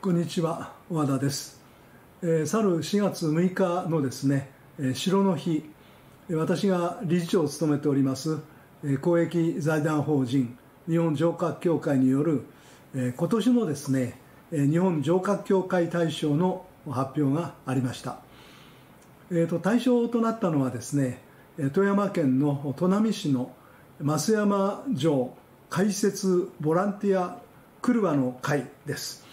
こんにちは和田です、えー、去る4月6日のですね、えー、城の日私が理事長を務めております、えー、公益財団法人日本城郭協会による、えー、今年のですね、えー、日本城郭協会大賞の発表がありました、えーと、対象となったのはですね富山県の砺波市の増山城開設ボランティアクルワの会です、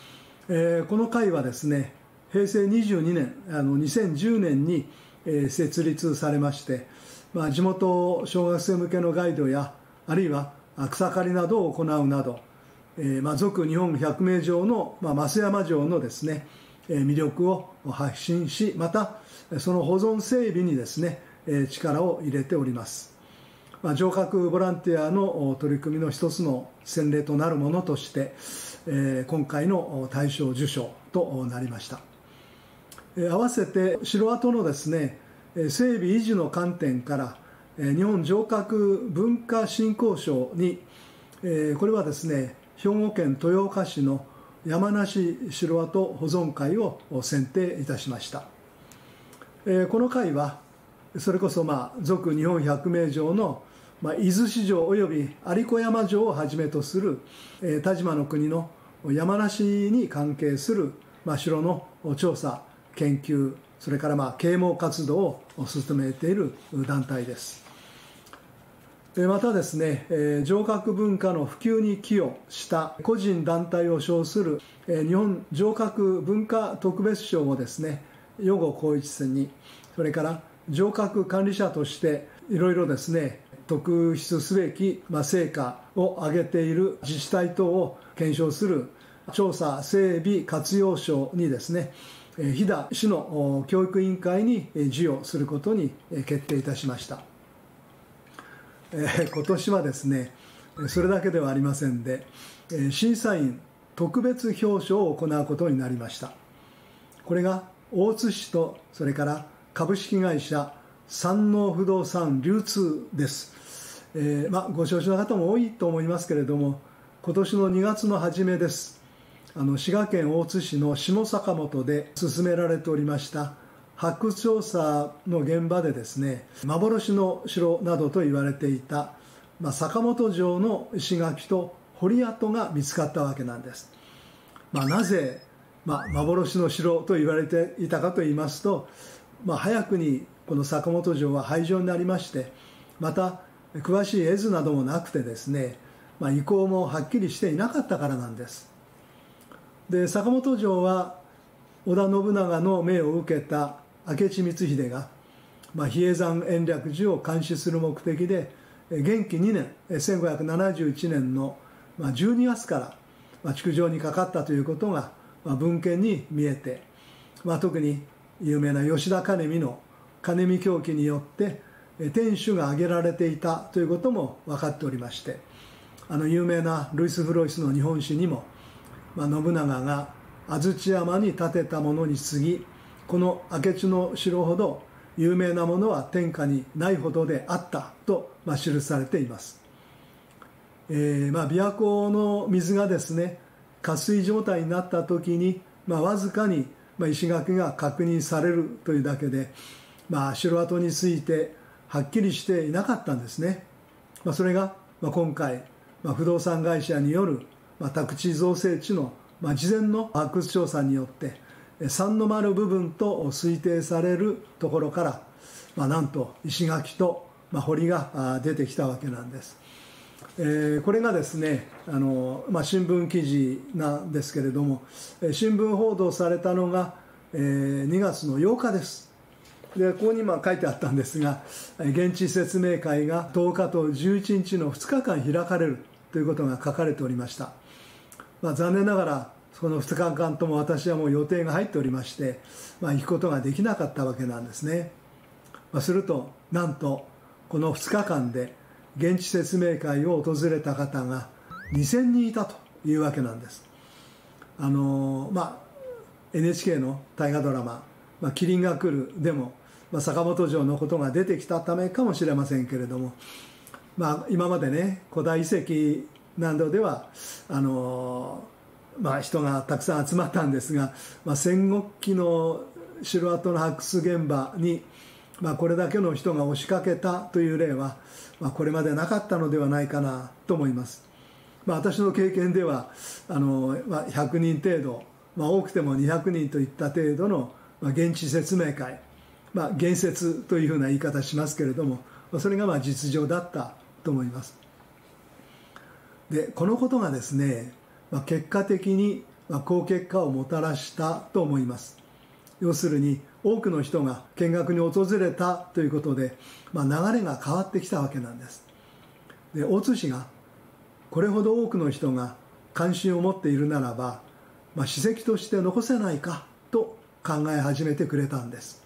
えー、この会はですね平成22年あの2010年に、えー、設立されまして、まあ、地元小学生向けのガイドやあるいは草刈りなどを行うなど、えーまあ、俗日本百名城の、まあ、増山城のですね魅力を発信しまたその保存整備にですね力を入れております、まあ、城郭ボランティアの取り組みの一つの先例となるものとして、え今回の大賞受賞となりました、え合わせて城跡のですね整備維持の観点から日本城郭文化振興賞にこれはですね兵庫県豊岡市の山梨城跡保存会を選定いたしました。この会はそれこそまあ俗日本百名城のまあ、伊豆市城及び有子山城をはじめとする、えー、田島の国の山梨に関係する、まあ、城の調査研究それからまあ啓蒙活動を進めている団体です。またですね、えー、城郭文化の普及に寄与した個人団体を称する、えー、日本城郭文化特別賞をですね余後光一さんにそれから城郭管理者としていろいろですね特筆すべき成果を上げている自治体等を検証する調査整備活用賞にですね飛騨市の教育委員会に授与することに決定いたしました。え今年はですねそれだけではありませんで審査員特別表彰を行うことになりました。これが大津市とそれから株式会社山王不動産流通です、えー、ま、ご承知の方も多いと思いますけれども今年の2月の初めです。あの滋賀県大津市の下坂本で進められておりました発掘調査の現場でですね幻の城などと言われていた、ま、坂本城の石垣と堀跡が見つかったわけなんです、ま、なぜ、ま、幻の城と言われていたかと言いますと、ま、早くにこの坂本城は廃城になりましてまた詳しい絵図などもなくてですね、まあ、遺構もはっきりしていなかったからなんです。で坂本城は織田信長の命を受けた明智光秀が、まあ、比叡山延暦寺を監視する目的で元気2年1571年の12月から築城にかかったということが文献に見えて、まあ、特に有名な吉田兼見の金見狂気によって天守が挙げられていたということも分かっておりましてあの有名なルイス・フロイスの日本史にも、まあ、信長が安土山に建てたものに次ぎこの明智の城ほど有名なものは天下にないほどであったと、まあ、記されています、えーまあ、琵琶湖の水がですね渇水状態になった時に、まあ、わずかに石垣が確認されるというだけでまあ、城跡についてはっきりしていなかったんですね、まあ、それが、ま、今回、まあ、不動産会社による、まあ、宅地造成地の、まあ、事前の発掘調査によって3の丸部分と推定されるところから、まあ、なんと石垣と、まあ、堀が出てきたわけなんです。えー、これがですねあの、まあ、新聞記事なんですけれども新聞報道されたのが、えー、2月の8日ですでここにまあ書いてあったんですが現地説明会が10日と11日の2日間開かれるということが書かれておりました、まあ、残念ながらその2日間とも私はもう予定が入っておりまして、まあ、行くことができなかったわけなんですね、まあ、するとなんとこの2日間で現地説明会を訪れた方が2000人いたというわけなんです。あのまあ NHK の大河ドラマ「まあ、キリンが来る」でもまあ、坂本城のことが出てきたためかもしれませんけれども、まあ、今までね古代遺跡などではあの、まあ、人がたくさん集まったんですが、まあ、戦国期の城跡の発掘現場に、まあ、これだけの人が押しかけたという例は、まあ、これまでなかったのではないかなと思います。まあ、私の経験ではあの、まあ、100人程度、まあ、多くても200人といった程度の、現地説明会、まあ、言説というふうな言い方しますけれどもそれがまあ実情だったと思います。でこのことがですね、まあ、結果的に好結果をもたらしたと思います。要するに多くの人が見学に訪れたということで、まあ、流れが変わってきたわけなんです。で大津市がこれほど多くの人が関心を持っているならば、まあ、史跡として残せないかと考え始めてくれたんです、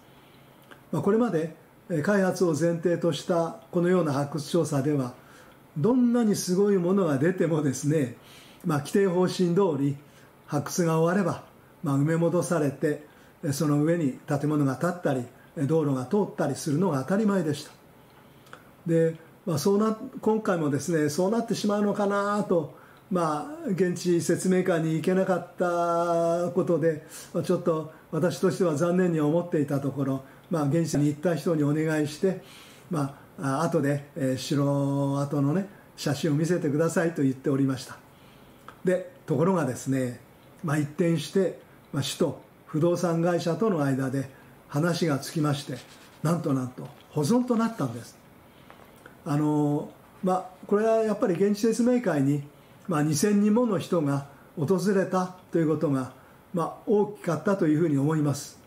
ま、これまで開発を前提としたこのような発掘調査ではどんなにすごいものが出てもですね、まあ、規定方針通り発掘が終われば、まあ、埋め戻されてその上に建物が建ったり道路が通ったりするのが当たり前でした。で、まあ、そうな今回もですねそうなってしまうのかなとまあ、現地説明会に行けなかったことでちょっと私としては残念に思っていたところ、まあ、現地に行った人にお願いして、まあ後で、えー、城跡のね写真を見せてくださいと言っておりました。でところがですね、まあ、一転して、まあ、市と不動産会社との間で話がつきましてなんとなんと保存となったんです。あのまあこれはやっぱり現地説明会に、まあ、2000人もの人が訪れたということが、まあ、大きかったというふうに思います、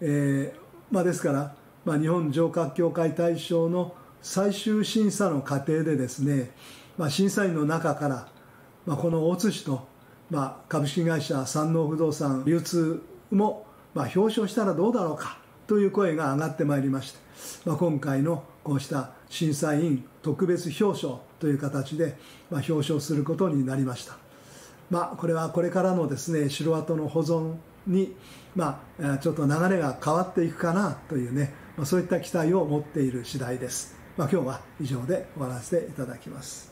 えーまあ、ですからまあ、日本城郭協会大賞の最終審査の過程でですね、まあ、審査員の中から、まあ、この大津市と、まあ、株式会社山王不動産流通も、まあ、表彰したらどうだろうかという声が上がってまいりまして、まあ、今回のこうした審査員特別表彰という形で、まあ、表彰することになりました。まあ、これはこれからのですね城跡の保存に、まあ、ちょっと流れが変わっていくかなというねまあ、そういった期待を持っている次第です。まあ、今日は以上で終わらせていただきます。